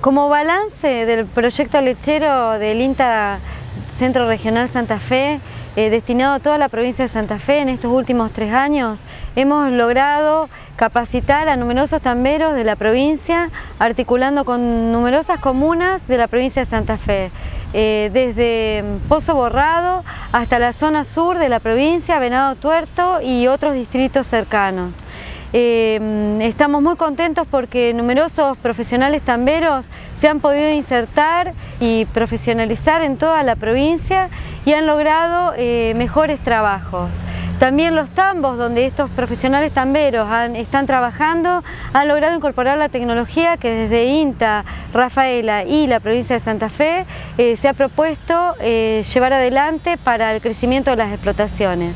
Como balance del proyecto lechero del INTA Centro Regional Santa Fe, eh, destinado a toda la provincia de Santa Fe en estos últimos tres años, hemos logrado capacitar a numerosos tamberos de la provincia, articulando con numerosas comunas de la provincia de Santa Fe, eh, desde Pozo Borrado hasta la zona sur de la provincia, Venado Tuerto y otros distritos cercanos. Eh, estamos muy contentos porque numerosos profesionales tamberos se han podido insertar y profesionalizar en toda la provincia y han logrado eh, mejores trabajos. También los tambos donde estos profesionales tamberos están trabajando han logrado incorporar la tecnología que desde INTA, Rafaela y la provincia de Santa Fe eh, se ha propuesto llevar adelante para el crecimiento de las explotaciones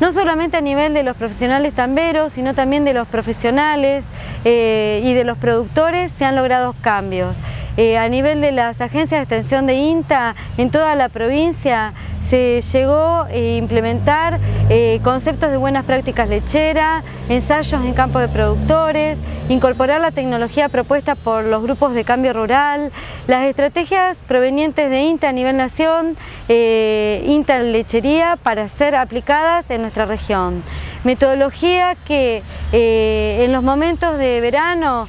no solamente a nivel de los profesionales tamberos, sino también de los profesionales eh, y de los productores se han logrado cambios. Eh, a nivel de las agencias de extensión de INTA en toda la provincia se llegó a implementar eh, conceptos de buenas prácticas lecheras, ensayos en campo de productores, incorporar la tecnología propuesta por los grupos de cambio rural, las estrategias provenientes de INTA a nivel nación, eh, INTA lechería para ser aplicadas en nuestra región. Metodología que eh, en los momentos de verano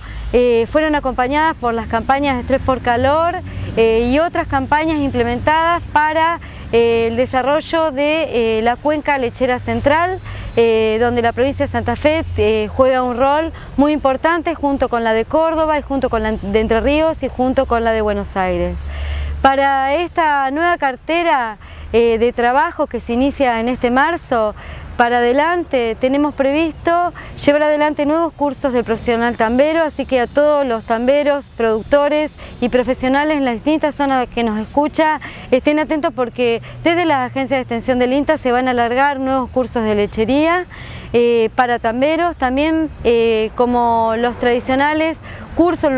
fueron acompañadas por las campañas de estrés por calor y otras campañas implementadas para el desarrollo de la cuenca lechera central, eh, donde la provincia de Santa Fe eh, juega un rol muy importante junto con la de Córdoba y junto con la de Entre Ríos y junto con la de Buenos Aires. Para esta nueva cartera eh, de trabajo que se inicia en este marzo, para adelante tenemos previsto llevar adelante nuevos cursos de profesional tambero, así que a todos los tamberos, productores y profesionales en las distintas zonas que nos escucha, estén atentos porque desde las agencias de extensión del INTA se van a alargar nuevos cursos de lechería eh, para tamberos, también eh, como los tradicionales cursos,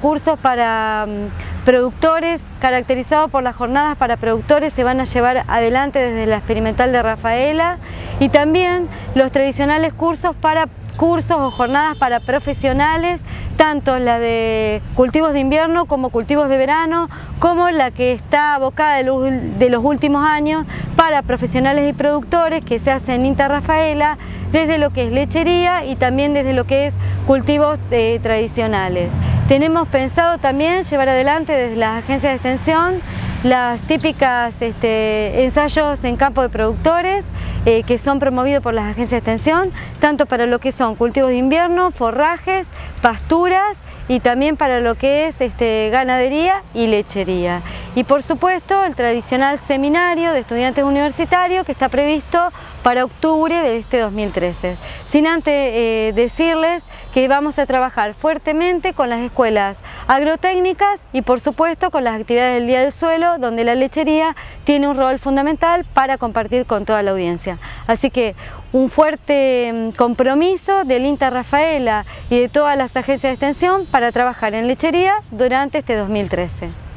cursos para mm, productores caracterizados por las jornadas para productores se van a llevar adelante desde la experimental de Rafaela y también los tradicionales cursos para cursos o jornadas para profesionales, tanto la de cultivos de invierno como cultivos de verano, como la que está abocada de los últimos años para profesionales y productores que se hace en Inta Rafaela, desde lo que es lechería y también desde lo que es cultivos eh, tradicionales. Tenemos pensado también llevar adelante desde las agencias de extensión las típicas este, ensayos en campo de productores eh, que son promovidos por las agencias de extensión, tanto para lo que son cultivos de invierno, forrajes, pasturas y también para lo que es este, ganadería y lechería. Y por supuesto el tradicional seminario de estudiantes universitarios que está previsto para octubre de este 2013. Sin antes eh, decirles que vamos a trabajar fuertemente con las escuelas agrotécnicas y por supuesto con las actividades del Día del Suelo, donde la lechería tiene un rol fundamental para compartir con toda la audiencia. Así que un fuerte mm, compromiso del INTA Rafaela y de todas las agencias de extensión para trabajar en lechería durante este 2013.